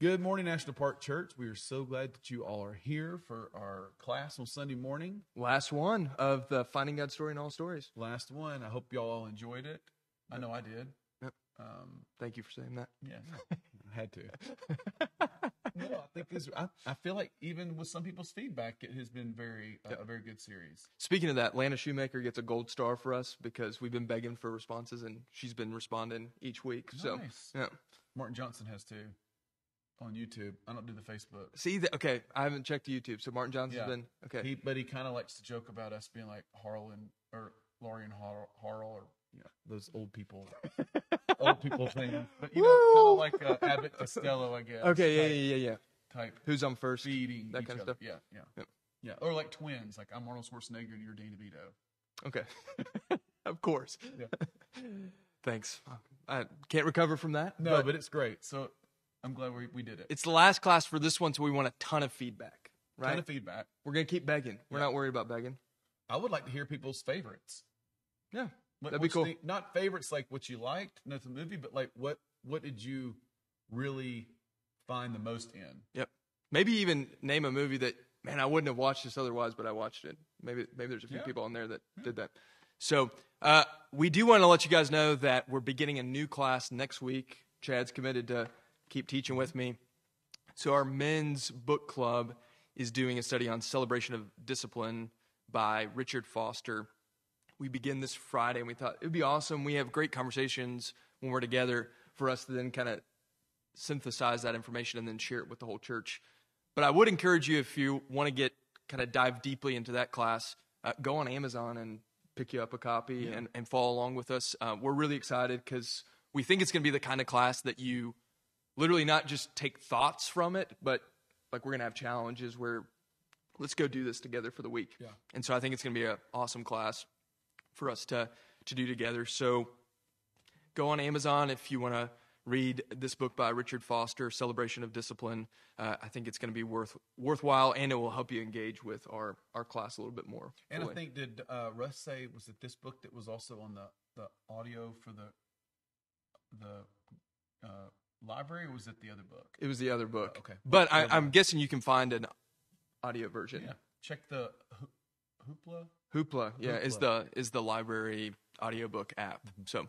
Good morning, National Park Church. We are so glad that you all are here for our class on Sunday morning. Last one of the Finding God story in all stories. Last one. I hope y'all all enjoyed it. I know I did. Yep. Um, Thank you for saying that. yeah, I had to. no, I think this. I, I feel like even with some people's feedback, it has been very uh, a very good series. Speaking of that, Lana Shoemaker gets a gold star for us because we've been begging for responses and she's been responding each week. So, yeah. Martin Johnson has too on YouTube. I don't do the Facebook. See, that, okay, I haven't checked the YouTube. So Martin Johnson's Yeah. been okay. He, but he kind of likes to joke about us being like Harlan or Laurie and Har- Harl or you know, those old people, old people thing. But you know, kind of like uh, Abbott Costello, I guess. okay, yeah, type, yeah, yeah, yeah. Type Who's on first? feeding that each kind of other. stuff. Yeah, yeah, Yep. yeah. Or like twins. Like I'm Arnold Schwarzenegger and you're Danny DeVito. Okay, of course. Yeah. Thanks. I can't recover from that. No, but, it's great. So I'm glad we, we did it. it's the last class for this one, so we want a ton of feedback. Right? Ton of feedback. We're gonna keep begging. We're Yeah. not worried about begging. I would like to hear people's favorites. Yeah, What, That'd be cool. the- not favorites like what you liked, not the movie, but like what what did you really find the most in? Yep. Maybe even name a movie that man I wouldn't have watched this otherwise, but I watched it. Maybe maybe there's a few Yeah. people on there that did that. So uh, we do want to let you guys know that we're beginning a new class next week. Chad's committed to keep teaching with me. So our men's book club is doing a study on celebration of discipline by Richard Foster. We begin this Friday, and we thought it would be awesome. We have great conversations when we're together for us to then kind of synthesize that information and then share it with the whole church. But I would encourage you if you want to get kind of dive deeply into that class, uh, go on Amazon and pick you up a copy and, and follow along with us. Uh, we're really excited because we think it's going to be the kind of class that you literally not just take thoughts from it, but like we're going to have challenges where let's go do this together for the week. Yeah. And so I think it's going to be an awesome class for us to to do together. So go on Amazon if you want to read this book by Richard Foster, Celebration of Discipline. Uh, I think it's going to be worth worthwhile, and it will help you engage with our our class a little bit more. And I think did uh, Russ say was it this book that was also on the the audio for the the uh, library, or was it the other book? it was the other book. okay. but I, I'm guessing you can find an audio version. Yeah, check the Ho- Hoopla. Hoopla, yeah, is the is the library audiobook app. So,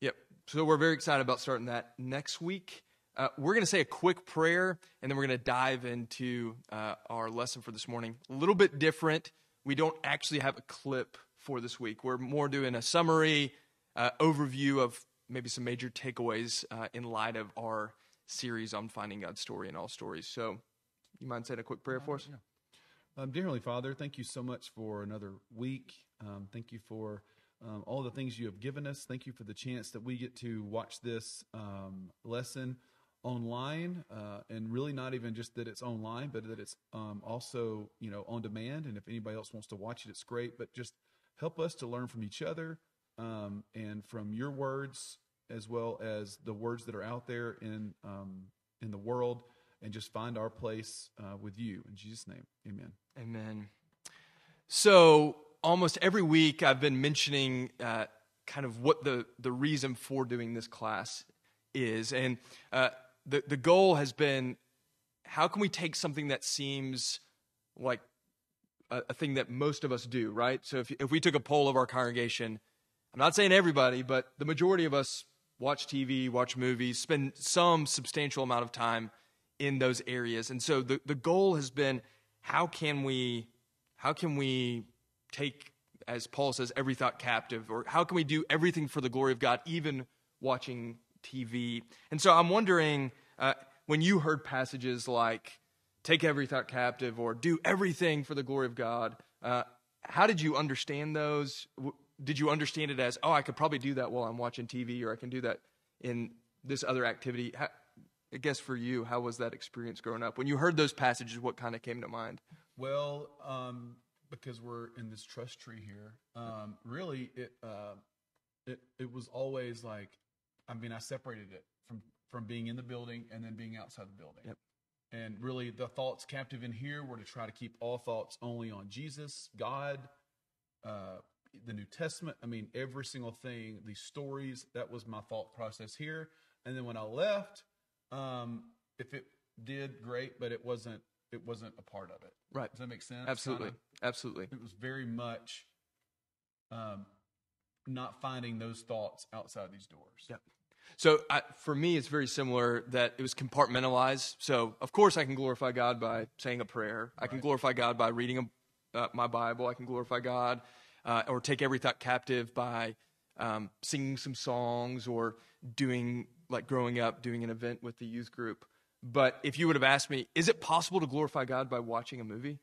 yep. So we're very excited about starting that next week. Uh, we're going to say a quick prayer, and then we're going to dive into uh, our lesson for this morning. A little bit different. We don't actually have a clip for this week. We're more doing a summary uh, overview of maybe some major takeaways uh, in light of our series on finding God's story in all stories. So, you mind saying a quick prayer for us? Um, dear Heavenly Father, thank you so much for another week. Um, thank you for um, all the things you have given us. Thank you for the chance that we get to watch this um, lesson online, uh, and really not even just that it's online, but that it's um, also you know on demand. And if anybody else wants to watch it, it's great. But just help us to learn from each other um, and from your words as well as the words that are out there in um, in the world, and just find our place uh, with you. In Jesus' name, Amen. Amen. So, almost every week, I've been mentioning uh, kind of what the, the reason for doing this class is. And uh, the, the goal has been how can we take something that seems like a, a thing that most of us do, right? So, if, if we took a poll of our congregation, I'm not saying everybody, but the majority of us watch TV, watch movies, spend some substantial amount of time in those areas. And so the, the goal has been how can we how can we take as Paul says every thought captive or how can we do everything for the glory of God even watching TV. And so I'm wondering uh, when you heard passages like take every thought captive or do everything for the glory of God, uh, how did you understand those? Did you understand it as, oh, I could probably do that while I'm watching TV, or I can do that in this other activity? How, I guess for you, how was that experience growing up? When you heard those passages, what kind of came to mind? Well, um, because we're in this trust tree here, um, really, it, uh, it it was always like, I mean, I separated it from from being in the building and then being outside the building. Yep. And really, the thoughts captive in here were to try to keep all thoughts only on Jesus, God, uh, the New Testament. I mean, every single thing, these stories. That was my thought process here. And then when I left, um, if it did great, but it wasn't it wasn't a part of it. Right. Does that make sense? Absolutely. Kinda- Absolutely. it was very much um, not finding those thoughts outside these doors. Yep. So I, for me, it's very similar that it was compartmentalized. So of course, I can glorify God by saying a prayer. I can glorify God by reading a, uh, my Bible. I can glorify God uh, or take every thought captive by um, singing some songs or doing like growing up doing an event with the youth group. But if you would have asked me, is it possible to glorify God by watching a movie?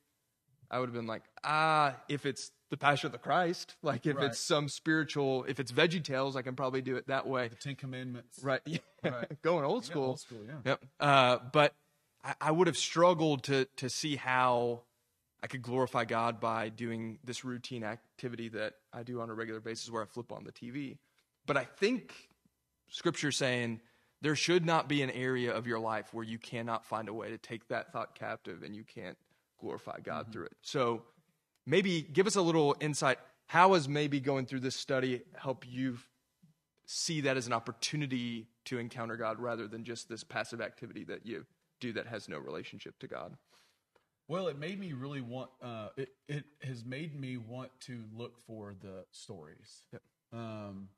I would have been like, ah, if it's the Passion of the Christ, like if Right. it's some spiritual, if it's Veggie Tales, I can probably do it that way. The Ten Commandments. Right. Right. Going old Yeah, school. old school, yeah. Yep. Uh, but I, I would have struggled to to see how I could glorify God by doing this routine activity that I do on a regular basis where I flip on the TV. But I think scripture's saying there should not be an area of your life where you cannot find a way to take that thought captive and you can't glorify God mm-hmm. through it. So maybe give us a little insight. How has maybe going through this study help you see that as an opportunity to encounter God rather than just this passive activity that you do that has no relationship to God? Well, it made me really want. Uh, it it has made me want to look for the stories. Yep. Um,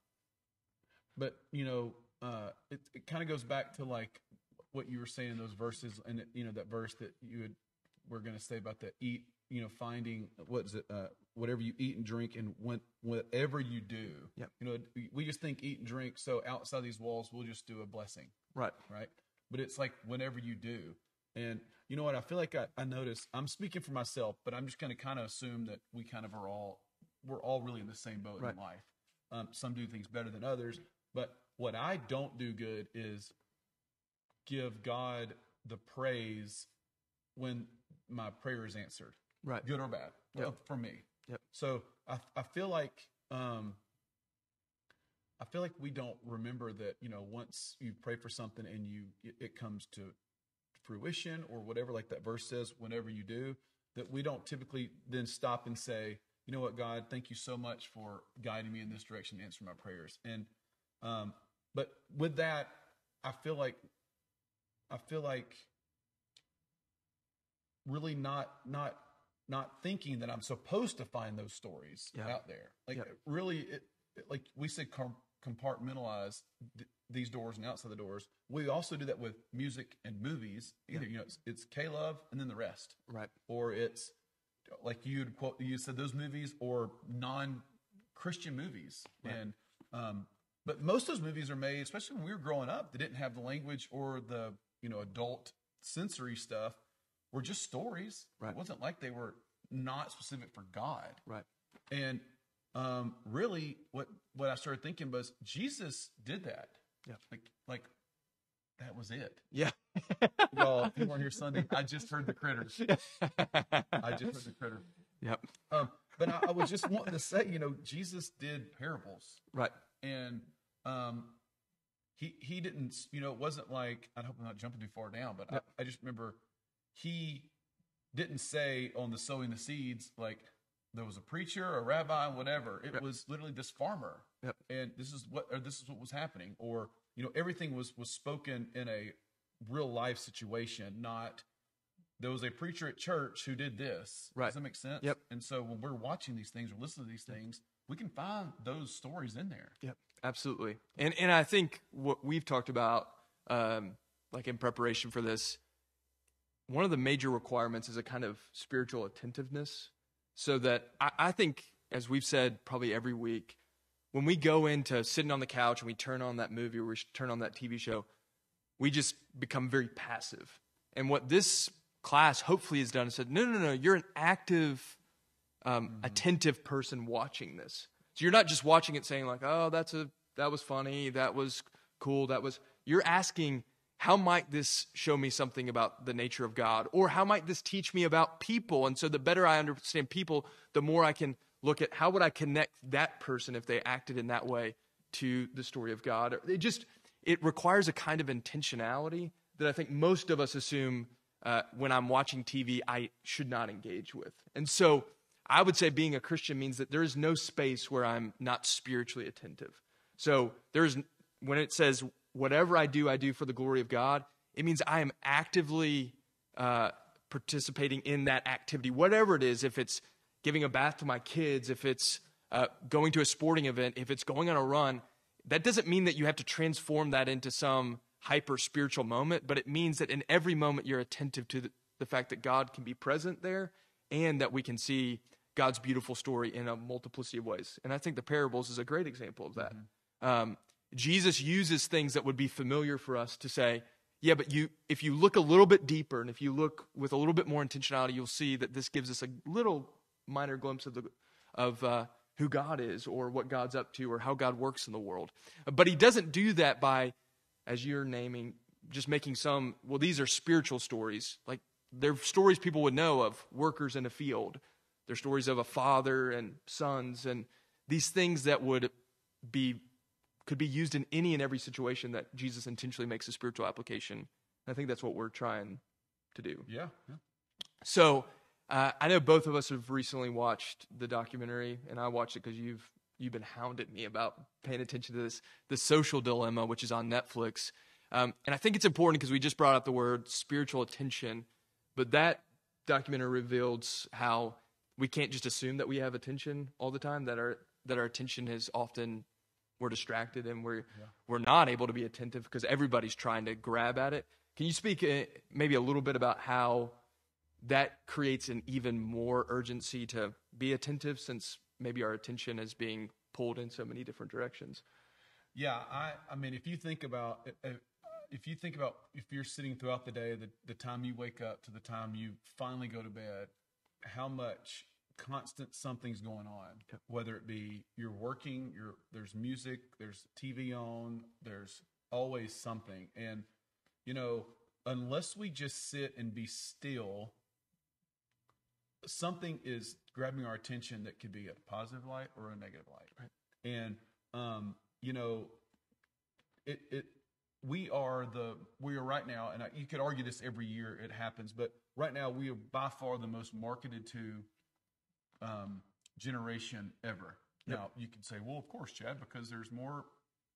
but you know, uh, it it kind of goes back to like what you were saying in those verses, and you know that verse that you had we're going to say about the eat. You know, finding what is it? Uh, whatever you eat and drink, and when whatever you do. Yep. You know, we just think eat and drink. So outside these walls, we'll just do a blessing Right. right? But it's like whenever you do. And you know what? I feel like I, I notice, I'm speaking for myself, but I'm just going to kind of assume that we kind of are all, we're all really in the same boat Right. in life. Um, some do things better than others. But what I don't do good is give God the praise when my prayer is answered, Right. good or bad, Yep. uh, for me. Yep. So I, I feel like, um, I feel like we don't remember that, you know, once you pray for something and you, it, it comes to fruition or whatever, like that verse says, whenever you do, that we don't typically then stop and say, you know what, God, thank you so much for guiding me in this direction, answering my prayers. And, um, but with that, I feel like, I feel like really not, not, not thinking that I'm supposed to find those stories Yeah. out there. Like Yeah. really, it, it- like we said, com- compartmentalize th- these doors and outside the doors. We also do that with music and movies. Either you know, it's, it's K Love and then the rest, Right. or it's like you'd quote you said those movies or non Christian movies. Right. And um, but most of those movies are made, especially when we were growing up, they didn't have the language or the you know adult sensory stuff. Were just stories. Right. It wasn't like they were not specific for God. Right. And um, really, what what I started thinking was Jesus did that. Yeah. Like like that was it. Yeah. Y'all, if you weren't here Sunday, I just heard the critters. I just heard the critter. Yep. Um, but I, I was just wanting to say, you know, Jesus did parables, Right. and um, he he didn't, you know, it wasn't like I hope I'm not jumping too far down, but Yep. I, I just remember he didn't say on the sowing the seeds like there was a preacher, a rabbi, whatever. It Yep. was literally this farmer, Yep. and this is what or this is what was happening, or you know, everything was was spoken in a real life situation, not there was a preacher at church who did this. Right. Does that make sense? Yep. And so when we're watching these things or listening to these things, we can find those stories in there. Yep, absolutely. And and I think what we've talked about, um, like in preparation for this, one of the major requirements is a kind of spiritual attentiveness. So that I, I think, as we've said probably every week, when we go into sitting on the couch and we turn on that movie or we turn on that TV show, we just become very passive. And what this class hopefully has done is said, no, no, no, you're an active, um, attentive person watching this. So you're not just watching it saying like, oh, that's a that was funny, that was cool, that was. You're asking, how might this show me something about the nature of God, or how might this teach me about people? And so the better I understand people, the more I can look at how would I connect that person if they acted in that way to the story of God. It just it requires a kind of intentionality that I think most of us assume uh, when I'm watching TV I should not engage with. And so I would say being a Christian means that there is no space where I'm not spiritually attentive. So there's when it says whatever I do, I do for the glory of God. it means I am actively uh, participating in that activity, whatever it is. If it's giving a bath to my kids, if it's uh, going to a sporting event, if it's going on a run, that doesn't mean that you have to transform that into some hyper spiritual moment, but it means that in every moment you're attentive to the, the fact that God can be present there and that we can see God's beautiful story in a multiplicity of ways. And I think the parables is a great example of that. Mm-hmm. Um, Jesus uses things that would be familiar for us to say, yeah, but you, if you look a little bit deeper and if you look with a little bit more intentionality, you'll see that this gives us a little minor glimpse of the, of uh, who God is or what God's up to or how God works in the world. But he doesn't do that by, as you're naming, just making some, well, these are spiritual stories. Like they're stories people would know of workers in a field. They're stories of a father and sons and these things that would be could be used in any and every situation that Jesus intentionally makes a spiritual application. I think that's what we're trying to do. Yeah. yeah. So uh, I know both of us have recently watched the documentary, and I watched it because you've you've been hounding me about paying attention to this the social dilemma, which is on Netflix. Um, and I think it's important because we just brought up the word spiritual attention, but that documentary reveals how we can't just assume that we have attention all the time. That our that our attention is often we're distracted and we're yeah. we're not able to be attentive because everybody's trying to grab at it. Can you speak uh, maybe a little bit about how that creates an even more urgency to be attentive since maybe our attention is being pulled in so many different directions? Yeah, I I mean if you think about if you think about if you're sitting throughout the day, the, the time you wake up to the time you finally go to bed, how much constant something's going on. Whether it be you're working, you're there's music, there's TV on, there's always something. And you know, unless we just sit and be still, something is grabbing our attention that could be a positive light or a negative light. Right. And um, you know, it it we are the we are right now, and I, you could argue this every year it happens, but right now we are by far the most marketed to um, generation ever. Yep. Now you can say, well, of course, Chad, because there's more,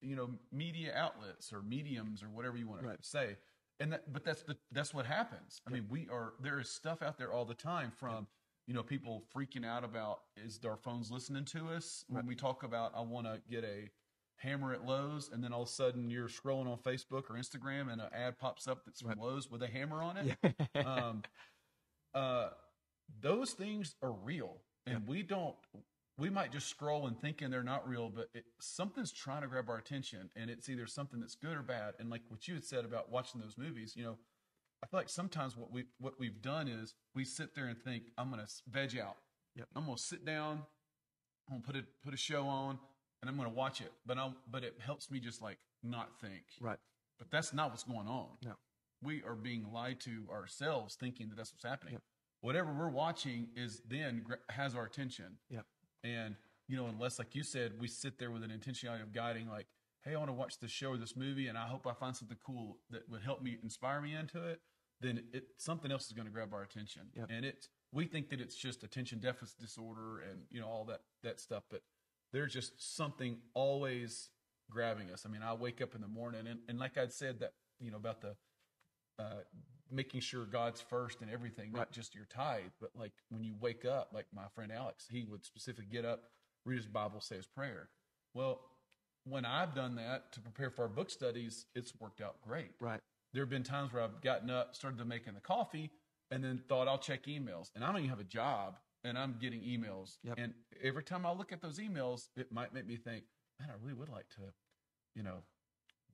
you know, media outlets or mediums or whatever you want to right. say. And that, but that's the that's what happens. I yep. mean, we are there is stuff out there all the time from. Yep. You know, people freaking out about is our phones listening to us right. when we talk about I want to get a hammer at Lowe's, and then all of a sudden you're scrolling on Facebook or Instagram, and an ad pops up that's from right. Lowe's with a hammer on it. um, uh, those things are real and yeah. we don't we might just scroll and thinking they're not real, but it, something's trying to grab our attention, and it's either something that's good or bad. And like what you had said about watching those movies, you know, I feel like sometimes what we what we've done is we sit there and think, I'm going to veg out. Yep. I'm going to sit down, I'm going to put a put a show on, and I'm going to watch it. But I but it helps me just like not think. Right. But that's not what's going on. No. We are being lied to ourselves, thinking that that's what's happening. Yep whatever we're watching is then has our attention. Yep. And you know, unless like you said, we sit there with an intentionality of guiding, like, hey, I want to watch this show or this movie, and I hope I find something cool that would help me inspire me into it. Then it something else is going to grab our attention, yep. and it's we think that it's just attention deficit disorder and you know all that that stuff, but there's just something always grabbing us. I mean, I wake up in the morning, and, and like I'd said that you know about the uh, making sure God's first in everything, not just your tithe, but like when you wake up, like my friend Alex, he would specifically get up, read his Bible, say his prayer. Well, when I've done that to prepare for our book studies, it's worked out great. Right. There have been times where I've gotten up, started to making the coffee, and then thought I'll check emails. And I don't even have a job, and I'm getting emails. Yep. And every time I look at those emails, it might make me think, man, I really would like to, you know,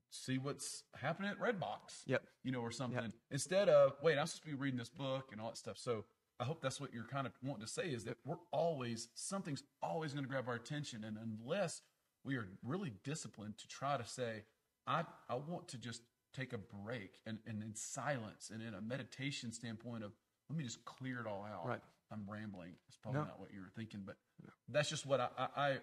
see what's happening at Redbox. Yep. You know, or something. Yep. Instead of, wait, I'm supposed to be reading this book and all that stuff. So I hope that's what you're kind of wanting to say is that we're always, something's always going to grab our attention. And unless we are really disciplined to try to say, I, I want to just take a break and, and in silence and in a meditation standpoint of, let me just clear it all out. Right. I'm rambling. It's probably no. not what you were thinking, but that's just what I, I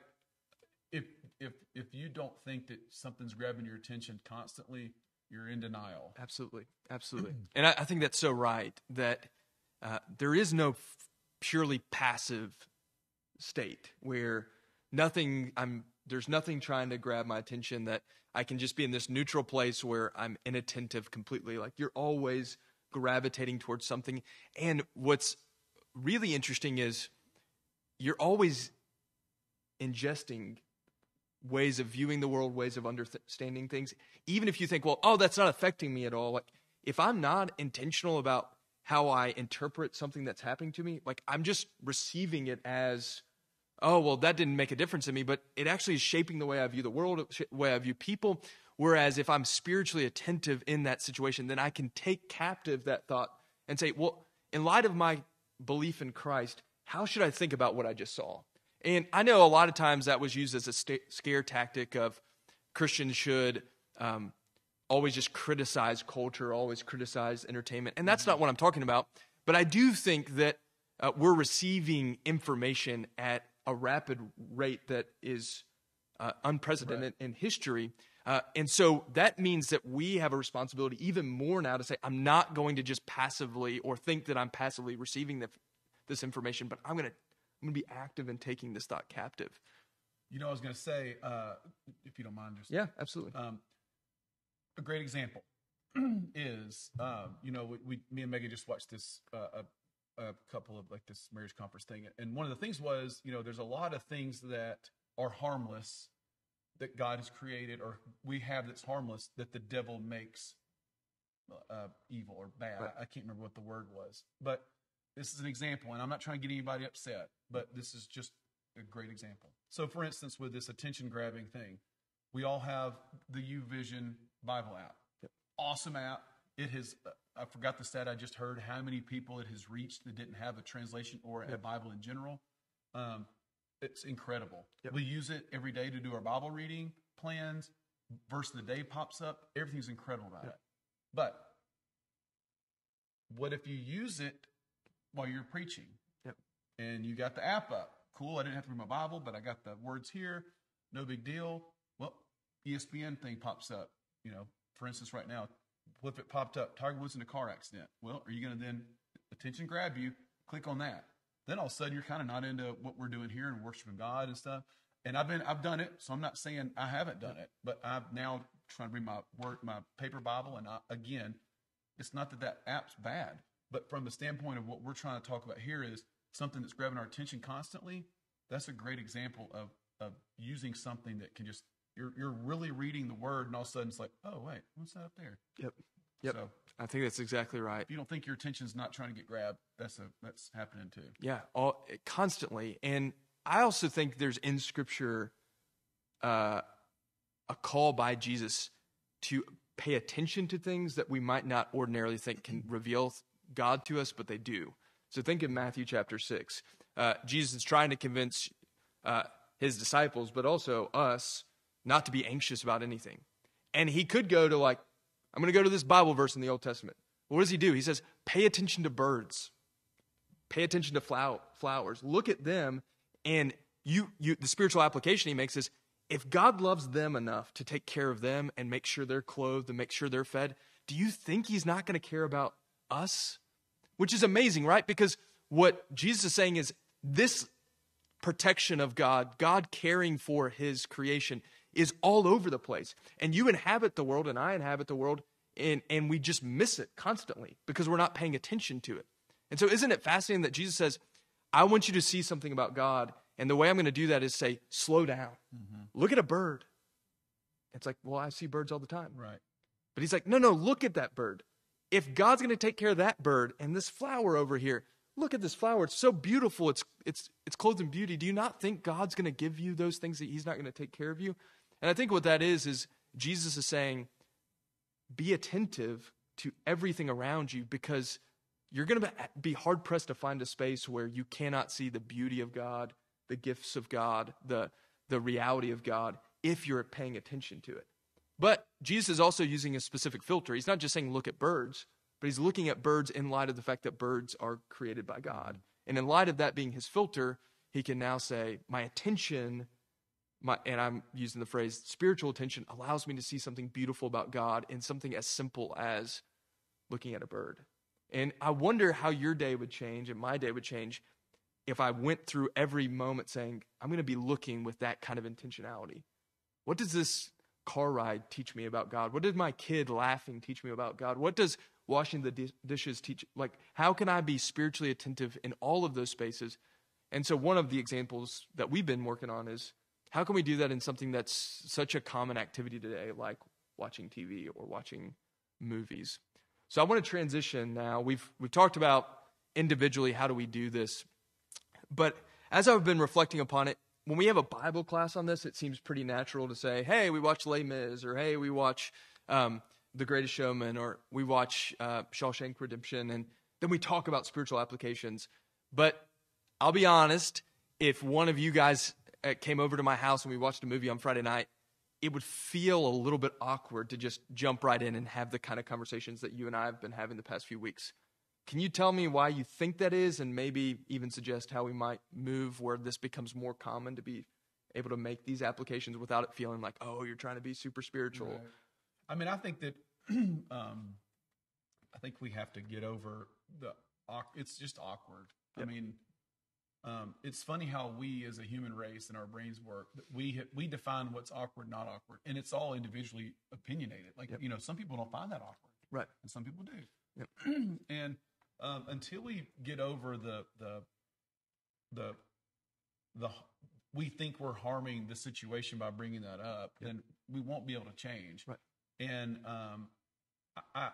if if if you don't think that something's grabbing your attention constantly, you're in denial. Absolutely, absolutely, and I, I, think that's so right that uh, there is no f- purely passive state where nothing I'm there's nothing trying to grab my attention that I can just be in this neutral place where I'm inattentive completely. Like you're always gravitating towards something. And what's really interesting is you're always ingesting ways of viewing the world, ways of understanding things. Even if you think, well, oh, that's not affecting me at all. Like if I'm not intentional about how I interpret something that's happening to me, like I'm just receiving it as, oh, well, that didn't make a difference in me, but it actually is shaping the way I view the world, the way I view people. Whereas if I'm spiritually attentive in that situation, then I can take captive that thought and say, well, in light of my belief in Christ, how should I think about what I just saw? And I know a lot of times that was used as a st- scare tactic of Christians should um, always just criticize culture, always criticize entertainment. And that's not what I'm talking about. But I do think that uh, we're receiving information at a rapid rate that is uh, unprecedented right. in history. Uh, and so that means that we have a responsibility even more now to say, I'm not going to just passively or think that I'm passively receiving the, this information, but I'm going to I'm going to be active in taking this thought captive. You know, I was going to say, uh, if you don't mind, just yeah, absolutely. Um, a great example is, um, you know, we, we, me and Megan just watched this uh, a, a couple of like this marriage conference thing, and one of the things was, you know, there's a lot of things that are harmless that God has created, or we have that's harmless that the devil makes uh, evil or bad. Right. I can't remember what the word was, but this is an example, and I'm not trying to get anybody upset, but this is just a great example. So, for instance, with this attention grabbing thing, we all have the YouVersion Bible app. Yep. Awesome app. It has, I forgot the stat I just heard, how many people it has reached that didn't have a translation or yep. a Bible in general. Um, it's incredible. Yep. We use it every day to do our Bible reading plans. Verse of the day pops up. Everything's incredible about it. But what if you use it while you're preaching. Yep. And you got the app up. Cool. I didn't have to read my Bible, but I got the words here. No big deal. Well, ESPN thing pops up. You know, for instance, right now, what if it popped up? Tiger Woods in a car accident. Well, are you going to then attention grab you? Click on that. Then all of a sudden, you're kind of not into what we're doing here and worshiping God and stuff. And I've been, I've done it, so I'm not saying I haven't done it, but I'm now trying to read my work, my paper Bible, and I, again, it's not that that app's bad. But from the standpoint of what we're trying to talk about here is something that's grabbing our attention constantly. That's a great example of of using something that can just you're you're really reading the word and all of a sudden it's like, oh wait, what's that up there? Yep. Yep. So I think that's exactly right. If you don't think your attention's not trying to get grabbed, that's a that's happening too. Yeah, all constantly. And I also think there's in scripture uh, a call by Jesus to pay attention to things that we might not ordinarily think can reveal God to us, but they do. So think of Matthew chapter 6. Uh, Jesus is trying to convince uh, his disciples, but also us, not to be anxious about anything. And he could go to, like, I'm going to go to this Bible verse in the Old Testament. what does he do? He says, pay attention to birds, pay attention to flow- flowers. Look at them, and you, you, the spiritual application he makes is if God loves them enough to take care of them and make sure they're clothed and make sure they're fed, do you think he's not going to care about us, which is amazing, right? Because what Jesus is saying is this protection of God, God caring for his creation, is all over the place. And you inhabit the world, and I inhabit the world, and, and we just miss it constantly because we're not paying attention to it. And so, isn't it fascinating that Jesus says, I want you to see something about God, and the way I'm going to do that is say, slow down. Mm-hmm. Look at a bird. It's like, well, I see birds all the time. Right. But he's like, no, no, look at that bird if God's going to take care of that bird and this flower over here, look at this flower. It's so beautiful. It's it's it's clothed in beauty. Do you not think God's going to give you those things that He's not going to take care of you? And I think what that is is Jesus is saying, be attentive to everything around you because you're going to be hard pressed to find a space where you cannot see the beauty of God, the gifts of God, the the reality of God if you're paying attention to it. But Jesus is also using a specific filter. He's not just saying look at birds, but he's looking at birds in light of the fact that birds are created by God. And in light of that being his filter, he can now say, My attention, my, and I'm using the phrase spiritual attention, allows me to see something beautiful about God in something as simple as looking at a bird. And I wonder how your day would change and my day would change if I went through every moment saying, I'm going to be looking with that kind of intentionality? What does this car ride teach me about God? What did my kid laughing teach me about God? What does washing the di- dishes teach? Like, how can I be spiritually attentive in all of those spaces? And so, one of the examples that we've been working on is how can we do that in something that's such a common activity today, like watching TV or watching movies? So, I want to transition now. We've, we've talked about individually how do we do this, but as I've been reflecting upon it, when we have a Bible class on this, it seems pretty natural to say, hey, we watch Les Mis, or hey, we watch um, The Greatest Showman, or we watch uh, Shawshank Redemption, and then we talk about spiritual applications. But I'll be honest, if one of you guys uh, came over to my house and we watched a movie on Friday night, it would feel a little bit awkward to just jump right in and have the kind of conversations that you and I have been having the past few weeks. Can you tell me why you think that is, and maybe even suggest how we might move where this becomes more common to be able to make these applications without it feeling like, oh, you're trying to be super spiritual? Right. I mean, I think that um, I think we have to get over the. It's just awkward. Yep. I mean, um, it's funny how we, as a human race, and our brains work. We we define what's awkward, not awkward, and it's all individually opinionated. Like yep. you know, some people don't find that awkward, right? And some people do. Yep. and um, until we get over the the the the we think we're harming the situation by bringing that up, yep. then we won't be able to change. Right. And um, I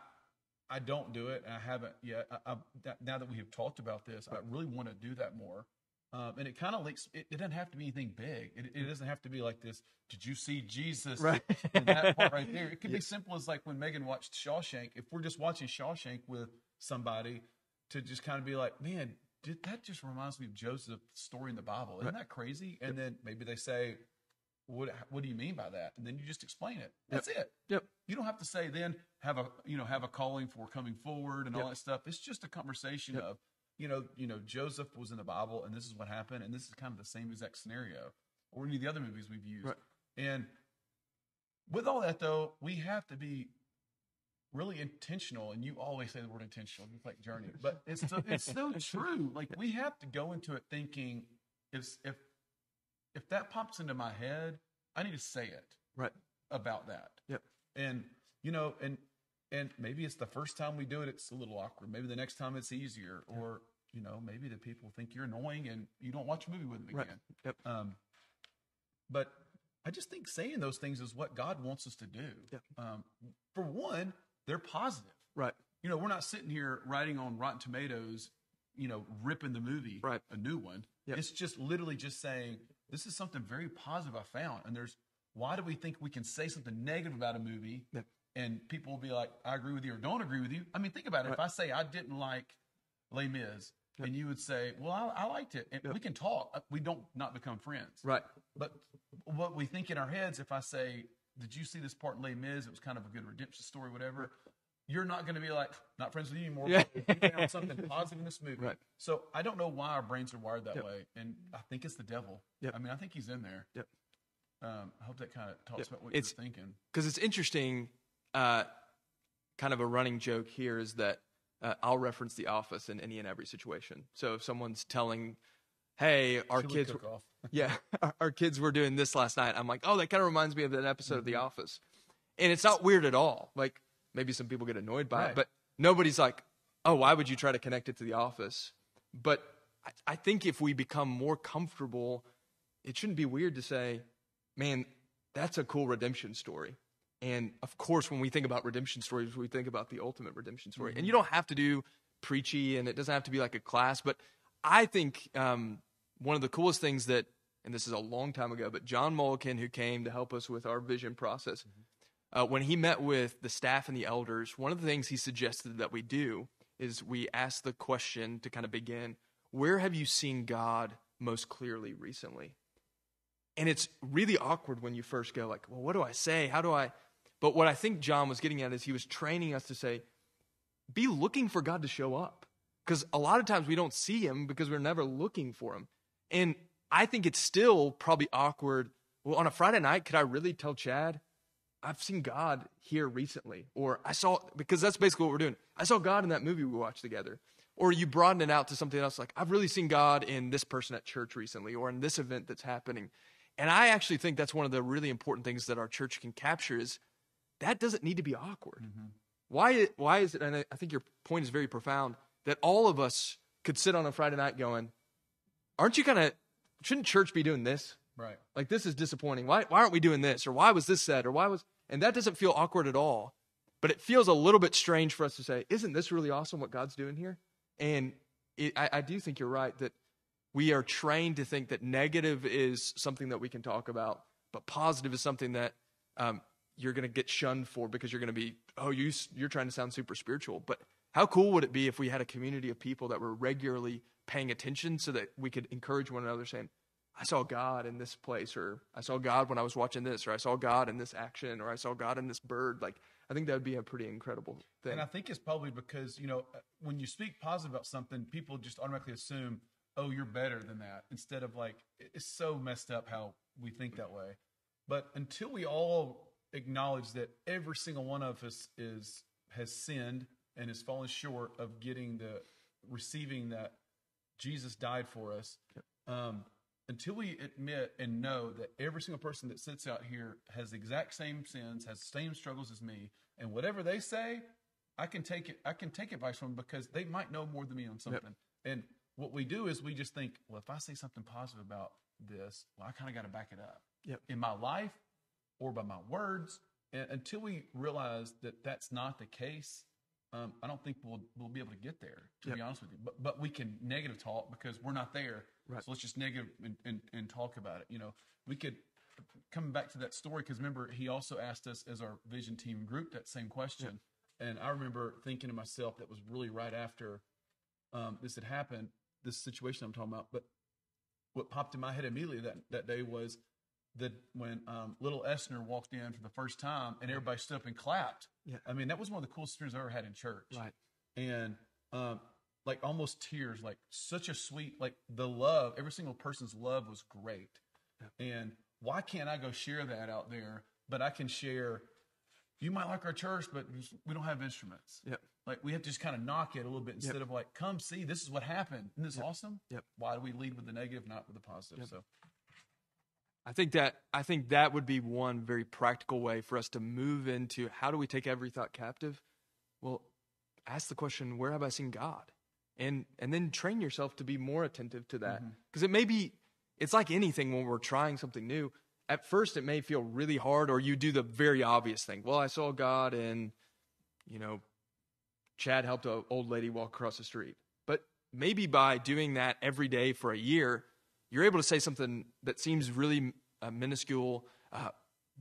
I don't do it, and I haven't yet. I, I, now that we have talked about this, right. I really want to do that more. Um, and it kind of links. It, it, doesn't have to be anything big. It, it, doesn't have to be like this. Did you see Jesus? Right. in that part right there. It could yeah. be simple as like when Megan watched Shawshank. If we're just watching Shawshank with somebody, to just kind of be like, man, did that just reminds me of Joseph's story in the Bible? Isn't that crazy? And then maybe they say, what what do you mean by that? And then you just explain it. That's yep. it. Yep. You don't have to say then have a you know have a calling for coming forward and yep. all that stuff. It's just a conversation yep. of you know you know Joseph was in the Bible and this is what happened and this is kind of the same exact scenario or any of the other movies we've used. Right. And with all that though, we have to be really intentional, and you always say the word intentional. It's like journey, but it's so, it's so true. Like we have to go into it thinking if if if that pops into my head, I need to say it right about that. Yep. And you know, and and maybe it's the first time we do it, it's a little awkward. Maybe the next time it's easier, or you know, maybe the people think you're annoying and you don't watch a movie with them right. again. Yep. Um, but I just think saying those things is what God wants us to do. Yep. Um, for one, they're positive. Right. You know, we're not sitting here writing on Rotten Tomatoes, you know, ripping the movie, right. a new one. Yep. It's just literally just saying, this is something very positive I found. And there's, why do we think we can say something negative about a movie yep. and people will be like, I agree with you or don't agree with you? I mean, think about it. Right. If I say I didn't like Les Mis, Yep. and you would say, "Well, I, I liked it," and yep. we can talk. We don't not become friends, right? But what we think in our heads, if I say, "Did you see this part in Les Mis? It was kind of a good redemption story, whatever." you're not going to be like not friends with you anymore. Yeah. found something positive in this movie. Right. So I don't know why our brains are wired that yep. way, and I think it's the devil. Yep. I mean, I think he's in there. Yep. Um, I hope that kind of talks yep. about what it's, you're thinking. Because it's interesting. Uh, kind of a running joke here is that uh, I'll reference The Office in any and every situation. So if someone's telling, "Hey, our Chili kids," yeah, our, our kids were doing this last night. I'm like, "Oh, that kind of reminds me of an episode mm-hmm. of The mm-hmm. Office," and it's not weird at all. Like maybe some people get annoyed by right. it, but nobody's like, oh, why would you try to connect it to the office? But I, I think if we become more comfortable, it shouldn't be weird to say, man, that's a cool redemption story. And of course, when we think about redemption stories, we think about the ultimate redemption story. Mm-hmm. And you don't have to do preachy and it doesn't have to be like a class. But I think um, one of the coolest things that, and this is a long time ago, but John Mulliken, who came to help us with our vision process, mm-hmm uh, when he met with the staff and the elders, one of the things he suggested that we do is we ask the question to kind of begin where have you seen God most clearly recently? And it's really awkward when you first go, like, well, what do I say? How do I? But what I think John was getting at is he was training us to say, be looking for God to show up. Because a lot of times we don't see him because we're never looking for him. And I think it's still probably awkward. Well, on a Friday night, could I really tell Chad, I've seen God here recently, or I saw, because that's basically what we're doing. I saw God in that movie we watched together, Or you broaden it out to something else like, I've really seen God in this person at church recently or in this event that's happening. And I actually think that's one of the really important things that our church can capture is that doesn't need to be awkward. Mm-hmm. Why, why is it, and I think your point is very profound, that all of us could sit on a Friday night going, aren't you kind of, shouldn't church be doing this? Right. Like, this is disappointing. Why, why aren't we doing this? Or why was this said? Or why was, and that doesn't feel awkward at all. But it feels a little bit strange for us to say, isn't this really awesome what God's doing here? And it, I, I do think you're right that we are trained to think that negative is something that we can talk about, but positive is something that um, you're going to get shunned for because you're going to be, oh, you, you're trying to sound super spiritual. But how cool would it be if we had a community of people that were regularly paying attention so that we could encourage one another saying, I saw God in this place, or I saw God when I was watching this, or I saw God in this action, or I saw God in this bird. Like, I think that would be a pretty incredible thing. And I think it's probably because, you know, when you speak positive about something, people just automatically assume, oh, you're better than that, instead of like, it's so messed up how we think that way. But until we all acknowledge that every single one of us is has sinned and has fallen short of getting the receiving that Jesus died for us. Um, until we admit and know that every single person that sits out here has the exact same sins, has the same struggles as me, and whatever they say, I can take it. I can take advice from them because they might know more than me on something. Yep. And what we do is we just think, well, if I say something positive about this, well, I kind of got to back it up yep. in my life or by my words. And until we realize that that's not the case, um, I don't think we'll we'll be able to get there. To yep. be honest with you, but but we can negative talk because we're not there. Right. So let's just negative and, and, and talk about it. You know, we could coming back to that story because remember he also asked us as our vision team group that same question, yep. and I remember thinking to myself that was really right after um, this had happened, this situation I'm talking about. But what popped in my head immediately that that day was that when um, little Esner walked in for the first time and everybody stood up and clapped. Yeah. I mean, that was one of the coolest experiences I ever had in church. Right. And um, like almost tears, like such a sweet, like the love, every single person's love was great. Yeah. And why can't I go share that out there? But I can share, you might like our church, but we don't have instruments. Yep. Like we have to just kind of knock it a little bit instead Yep. of like, come see, this is what happened. Isn't this Yep. awesome? Yep. Why do we lead with the negative, not with the positive? So I think that I think that would be one very practical way for us to move into how do we take every thought captive? Well, ask the question, where have I seen God? And and then train yourself to be more attentive to that. Mm-hmm. Because it may be it's like anything when we're trying something new. At first it may feel really hard or you do the very obvious thing. Well, I saw God and you know Chad helped an old lady walk across the street. But maybe by doing that every day for a year, you're able to say something that seems really uh, minuscule, uh,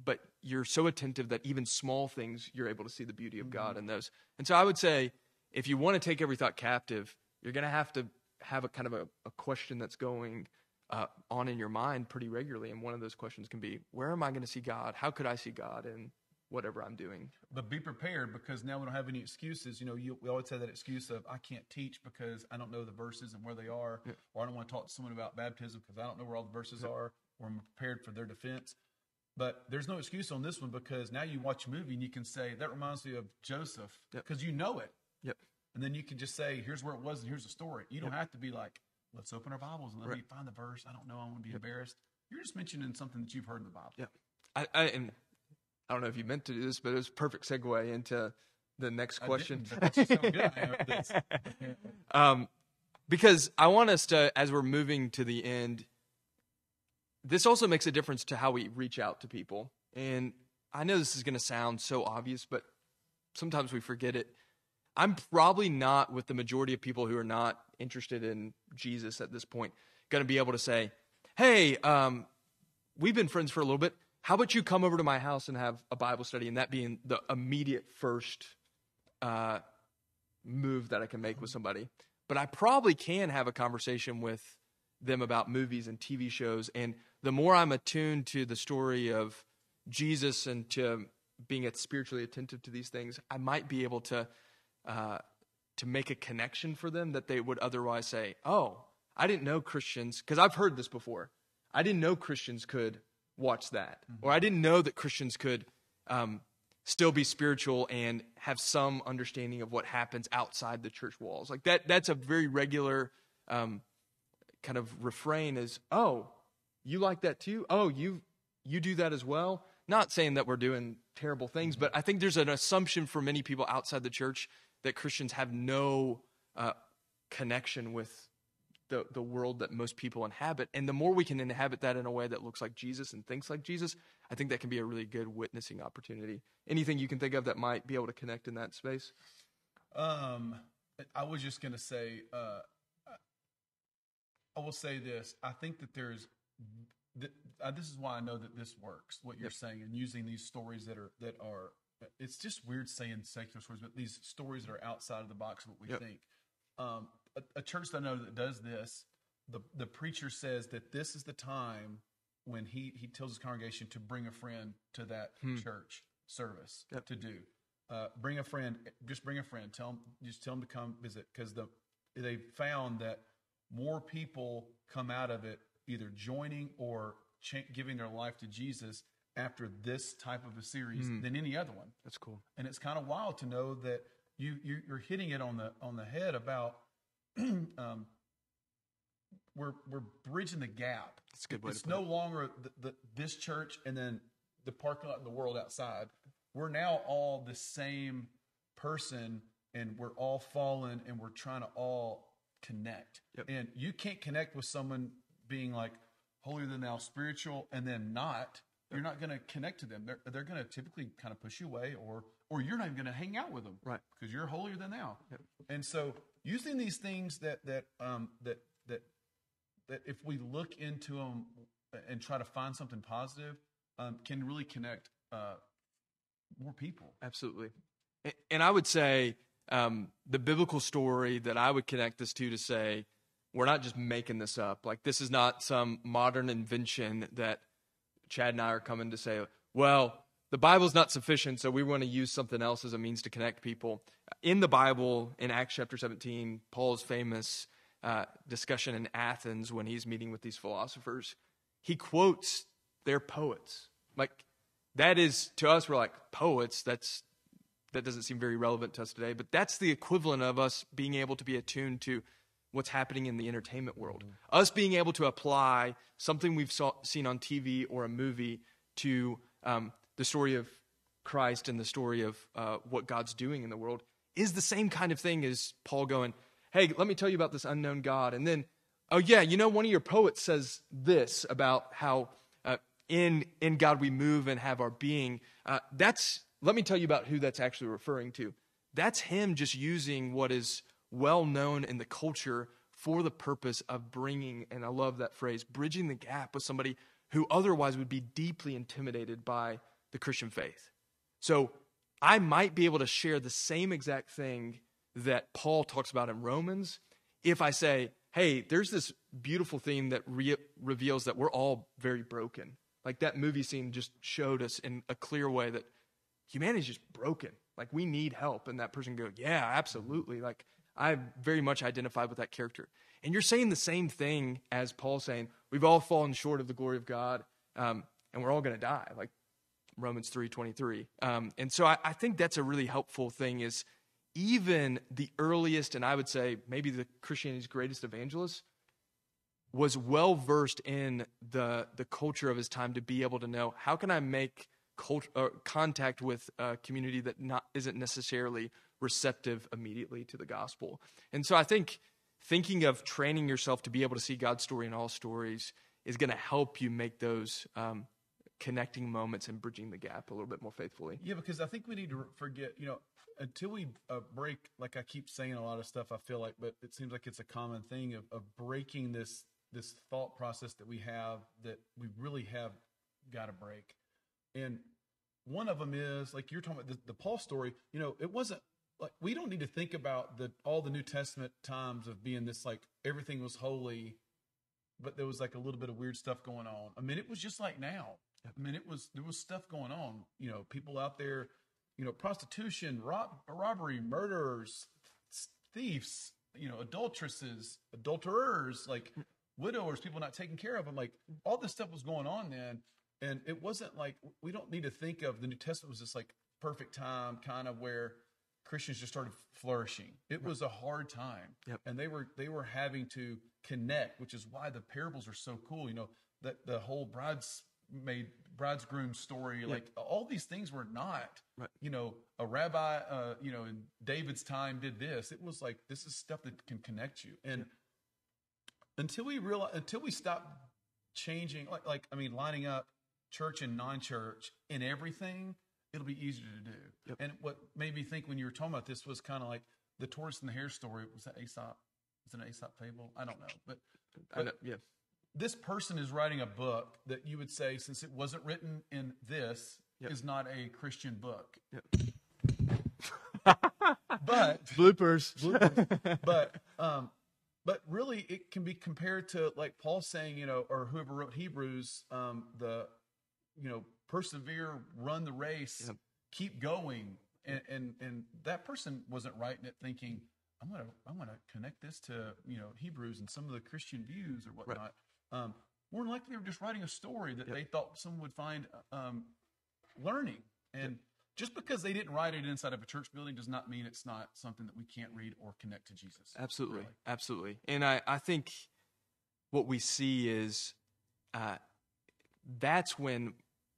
but you're so attentive that even small things, you're able to see the beauty of God in those. And so I would say, if you want to take every thought captive, you're going to have to have a kind of a, a question that's going uh, on in your mind pretty regularly. And one of those questions can be, where am I going to see God? How could I see God in whatever I'm doing? but be prepared because now we don't have any excuses. You know, you, we always have that excuse of I can't teach because I don't know the verses and where they are, Yeah. or I don't want to talk to someone about baptism because I don't know where all the verses are, or I'm prepared for their defense. But there's no excuse on this one because now you watch a movie and you can say that reminds me of Joseph Yep. because you know it, Yep. and then you can just say here's where it was and here's the story. You don't have to be like let's open our Bibles and let me find the verse. I don't know. I want to be embarrassed. You're just mentioning something that you've heard in the Bible. Yeah. I, I, and I don't know if you meant to do this, but it was a perfect segue into the next question. didn't, but that's just how good I am at this. um, because I want us to, as we're moving to the end, this also makes a difference to how we reach out to people. And I know this is going to sound so obvious, but sometimes we forget it. I'm probably not with the majority of people who are not interested in Jesus at this point going to be able to say, "Hey, um, we've been friends for a little bit. How about you come over to my house and have a Bible study?" And that being the immediate first uh, move that I can make with somebody. But I probably can have a conversation with them about movies and TV shows. And the more I'm attuned to the story of Jesus and to being spiritually attentive to these things, I might be able to uh, to make a connection for them that they would otherwise say, "Oh, I didn't know Christians," because I've heard this before. I didn't know Christians could watch that, or I didn't know that Christians could um, still be spiritual and have some understanding of what happens outside the church walls. Like that that's a very regular um, kind of refrain is, "Oh, you like that too? Oh, you you do that as well?" Not saying that we're doing terrible things, but I think there's an assumption for many people outside the church that Christians have no uh, connection with the, the world that most people inhabit. And the more we can inhabit that in a way that looks like Jesus and thinks like Jesus, I think that can be a really good witnessing opportunity. Anything you can think of that might be able to connect in that space? Um, I was just going to say, uh, I will say this. I think that there's, th- uh, this is why I know that this works. What you're Yep. saying and using these stories that are that are. It's just weird saying secular stories, but these stories that are outside of the box of what we Yep. think. Um, a, a church that I know that does this, the the preacher says that this is the time when he he tells his congregation to bring a friend to that church service Yep. to do. Uh, bring a friend. Just bring a friend. Tell them. Just tell them to come visit because the they found that more people come out of it either joining or giving their life to Jesus after this type of a series than any other one. That's cool. And it's kind of wild to know that you, you you're hitting it on the on the head about um, we're we're bridging the gap. A good way to It's no it. longer the, the, this church and then the parking lot and the world outside. We're now all the same person, and we're all fallen, and we're trying to all connect. Yep. And you can't connect with someone being like holier than thou, spiritual, and then not. You're not going to connect to them. They're they're going to typically kind of push you away, or or you're not even going to hang out with them, Right. Because you're holier than thou. Yep. And so using these things that that um that that that if we look into them and try to find something positive, um, can really connect uh, more people. Absolutely. And I would say um, the biblical story that I would connect this to to say, we're not just making this up. Like, this is not some modern invention that Chad and I are coming to say, well, the Bible's not sufficient, so we want to use something else as a means to connect people. In the Bible, in Acts chapter 17, Paul's famous uh, discussion in Athens when he's meeting with these philosophers, he quotes their poets. Like, that is, to us, we're like, poets, that's that doesn't seem very relevant to us today, but that's the equivalent of us being able to be attuned to what's happening in the entertainment world. Us being able to apply something we've saw, seen on TV or a movie to um, the story of Christ and the story of uh, what God's doing in the world is the same kind of thing as Paul going, hey, let me tell you about this unknown God. And then, oh, yeah, you know, one of your poets says this about how uh, in, in God we move and have our being. Uh, that's, let me tell you about who that's actually referring to. That's him just using what is well known in the culture for the purpose of bringing, and I love that phrase, bridging the gap with somebody who otherwise would be deeply intimidated by the Christian faith. So I might be able to share the same exact thing that Paul talks about in Romans if I say, hey, there's this beautiful theme that re- reveals that we're all very broken. Like that movie scene just showed us in a clear way that humanity's just broken. Like we need help. And that person go, yeah, absolutely. Like I very much identified with that character. And you're saying the same thing as Paul saying, we've all fallen short of the glory of God, um, and we're all going to die. Like Romans 3.23. Um, and so I, I think that's a really helpful thing is even the earliest, and I would say maybe the Christianity's greatest evangelist, was well versed in the the culture of his time to be able to know how can I make cult, uh, contact with a community that not isn't necessarily receptive immediately to the gospel. And so I think thinking of training yourself to be able to see God's story in all stories is going to help you make those um, connecting moments and bridging the gap a little bit more faithfully. Yeah, because I think we need to forget, you know, until we uh, break, like I keep saying a lot of stuff, I feel like, but it seems like it's a common thing of, of breaking this this thought process that we have that we really have got to break. And one of them is like you're talking about the, the Paul story. You know, it wasn't like we don't need to think about the all the New Testament times of being this like everything was holy, but there was like a little bit of weird stuff going on. I mean, it was just like now. I mean, it was there was stuff going on. You know, people out there, you know, prostitution, rob, robbery, murderers, thieves, you know, adulteresses, adulterers, like widowers, people not taking care of them. Like all this stuff was going on then, and it wasn't like we don't need to think of the New Testament was just like perfect time, kind of where Christians just started flourishing. It was a hard time, Yep. and they were they were having to connect, which is why the parables are so cool. You know that the whole bride's made bridegroom story, like all these things were not, Right. you know, a rabbi, uh, you know, in David's time did this. It was like this is stuff that can connect you, and until we realize, until we stop changing, like like I mean, lining up church and non-church in everything, it'll be easier to do. Yep. And what made me think when you were talking about this was kind of like the tortoise and the hare story. Was that Aesop? It an Aesop fable? I don't know, but I know, yeah. This person is writing a book that you would say, since it wasn't written in this, Yep. is not a Christian book. Yep. But Bloopers. bloopers but um but really it can be compared to like paul saying you know or whoever wrote hebrews um the you know persevere run the race Yep. keep going and, and and that person wasn't writing it thinking i'm gonna i'm gonna connect this to you know hebrews and some of the christian views or whatnot um more than likely they were just writing a story that Yep. they thought someone would find um learning and just because they didn't write it inside of a church building does not mean it's not something that we can't read or connect to Jesus. Absolutely, Really. absolutely. And I, I think what we see is uh, that's when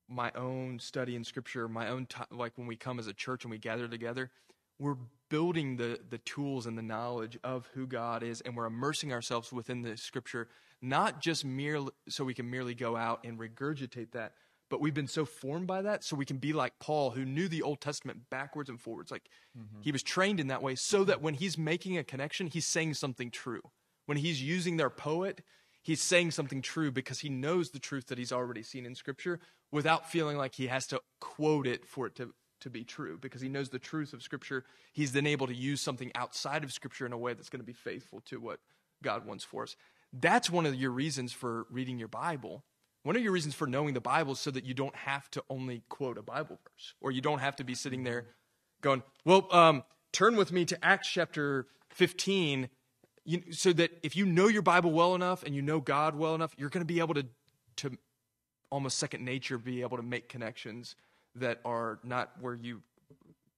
my own study in Scripture, my own time, like when we come as a church and we gather together, we're building the the tools and the knowledge of who God is, and we're immersing ourselves within the Scripture, not just merely so we can merely go out and regurgitate that. But we've been so formed by that, so we can be like Paul, who knew the Old Testament backwards and forwards. Like mm-hmm. he was trained in that way, so that when he's making a connection, he's saying something true. When he's using their poet, he's saying something true because he knows the truth that he's already seen in Scripture without feeling like he has to quote it for it to, to be true because he knows the truth of Scripture. He's then able to use something outside of Scripture in a way that's going to be faithful to what God wants for us. That's one of your reasons for reading your Bible. One of your reasons for knowing the Bible is so that you don't have to only quote a Bible verse, or you don't have to be sitting there going, well, um, turn with me to Acts chapter 15, you, so that if you know your Bible well enough and you know God well enough, you're going to be able to, to almost second nature be able to make connections that are not where you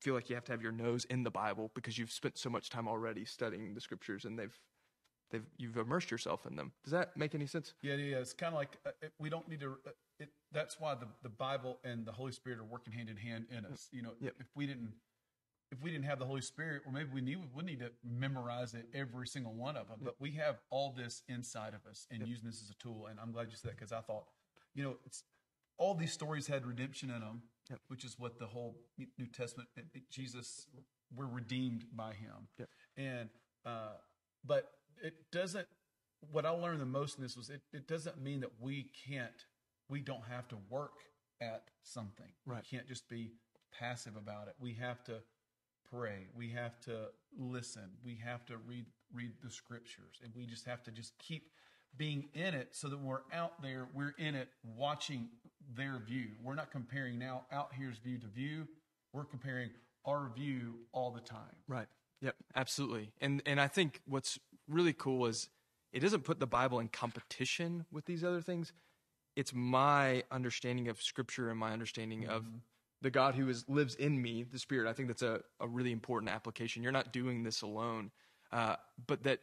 feel like you have to have your nose in the Bible because you've spent so much time already studying the scriptures and they've, they've you've immersed yourself in them. Does that make any sense? Yeah, yeah. It's kind of like uh, it, we don't need to. Uh, it, that's why the, the Bible and the Holy Spirit are working hand in hand in us. You know, Yep. if we didn't, if we didn't have the Holy Spirit, or maybe we need we need to memorize it every single one of them. But we have all this inside of us and using this as a tool. And I'm glad you said that because I thought, you know, it's all these stories had redemption in them, Yep. which is what the whole New Testament Jesus we're redeemed by Him. Yep. And uh, but it doesn't. What I learned the most in this was it, it doesn't mean that we can't, we don't have to work at something. Right. We can't just be passive about it. We have to pray. We have to listen. We have to read read the scriptures, and we just have to just keep being in it so that when we're out there, we're in it watching their view. We're not comparing now out here's view to view. We're comparing our view all the time. Right. Yep. Absolutely. And and I think what's really cool is it doesn't put the Bible in competition with these other things. It's my understanding of Scripture and my understanding of the God who is lives in me, the Spirit. I think that's a, a really important application. You're not doing this alone, uh, but that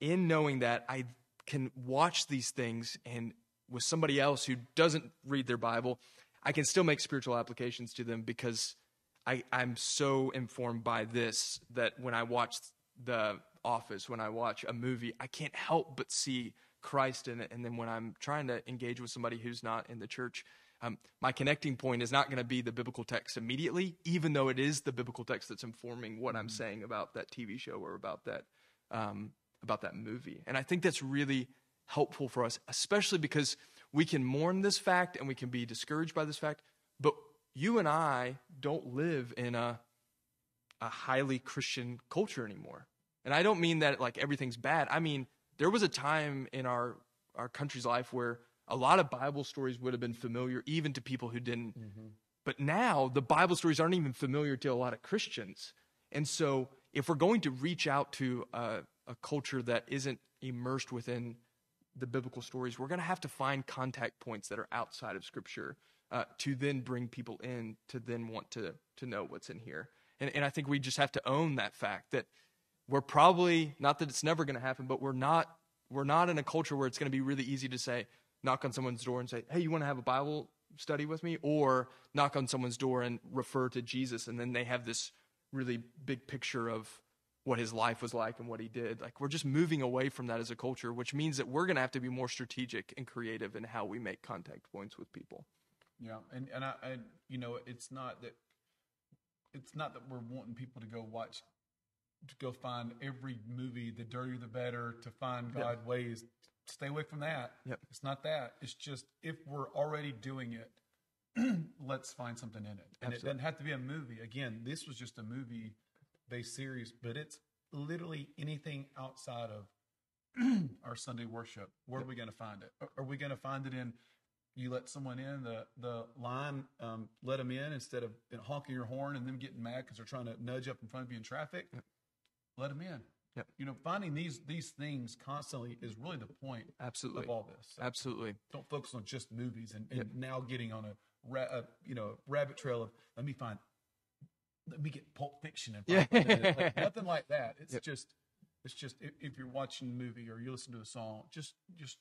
in knowing that I can watch these things and with somebody else who doesn't read their Bible, I can still make spiritual applications to them because I, I'm so informed by this that when I watch The Office, when I watch a movie, I can't help but see Christ in it. And then when I'm trying to engage with somebody who's not in the church, um, my connecting point is not going to be the biblical text immediately, even though it is the biblical text that's informing what I'm saying about that TV show or about that um, about that movie. And I think that's really helpful for us, especially because we can mourn this fact and we can be discouraged by this fact, but you and I don't live in a a highly Christian culture anymore. And I don't mean that like everything's bad. I mean, there was a time in our our country's life where a lot of Bible stories would have been familiar even to people who didn't. But now the Bible stories aren't even familiar to a lot of Christians. And so if we're going to reach out to a, a culture that isn't immersed within the biblical stories, we're going to have to find contact points that are outside of Scripture uh, to then bring people in to then want to to know what's in here. And and I think we just have to own that fact that we're probably not that it's never going to happen, but we're not we're not in a culture where it's going to be really easy to say knock on someone's door and say, "Hey, you want to have a Bible study with me?" or knock on someone's door and refer to Jesus, and then they have this really big picture of what his life was like and what he did. Like we're just moving away from that as a culture, which means that we're going to have to be more strategic and creative in how we make contact points with people. Yeah, and and I, I you know it's not that it's not that we're wanting people to go watch to go find every movie, the dirtier the better, to find God yep. ways. Stay away from that. Yep. It's not that. It's just if we're already doing it, let's find something in it. And Absolutely. it doesn't have to be a movie. Again, this was just a movie based series, but it's literally anything outside of our Sunday worship. Where yep. are we going to find it? Are we going to find it in you let someone in the the line um, let them in instead of honking your horn and them getting mad because they're trying to nudge up in front of you in traffic yep. Let them in. Yep. you know finding these these things constantly is really the point absolutely. of all this. So absolutely. don't focus on just movies and, and yep. now getting on a, ra- a, you know rabbit trail of let me find let me get pulp fiction and yeah. like, nothing like that. It's just it's just if, if you're watching a movie or you listen to a song just just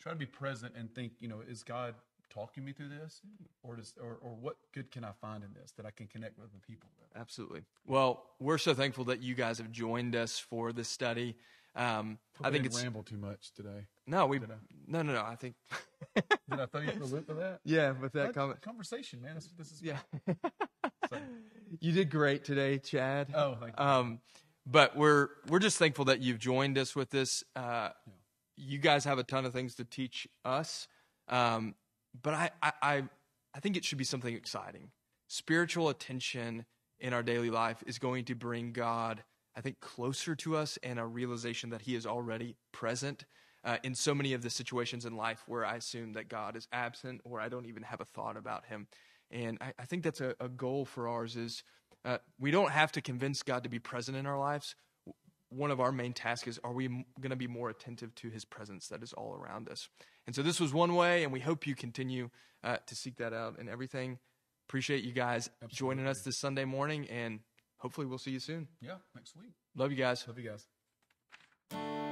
try to be present and think, you know, is God talking me through this or does or, or what good can i find in this that i can connect with the people with absolutely well we're so thankful that you guys have joined us for this study um, I think it's ramble too much today. No, we no no no. I think did I throw you for the loop of that? Yeah, with that comment. conversation, man. This, this is yeah. you did great today, Chad. Oh, thank you. Um, but we're we're just thankful that you've joined us with this. Uh, yeah you guys have a ton of things to teach us, um, but I, I, I think it should be something exciting. Spiritual attention in our daily life is going to bring God, I think, closer to us and a realization that He is already present uh, in so many of the situations in life where I assume that God is absent or I don't even have a thought about Him. And I, I think that's a, a, goal for ours is uh, we don't have to convince God to be present in our lives one of our main tasks is are we going to be more attentive to his presence that is all around us and so this was one way, and we hope you continue uh, to seek that out and everything. Appreciate you guys Absolutely. joining us this Sunday morning, and hopefully we'll see you soon. Yeah, next week. Love you guys. Love you guys.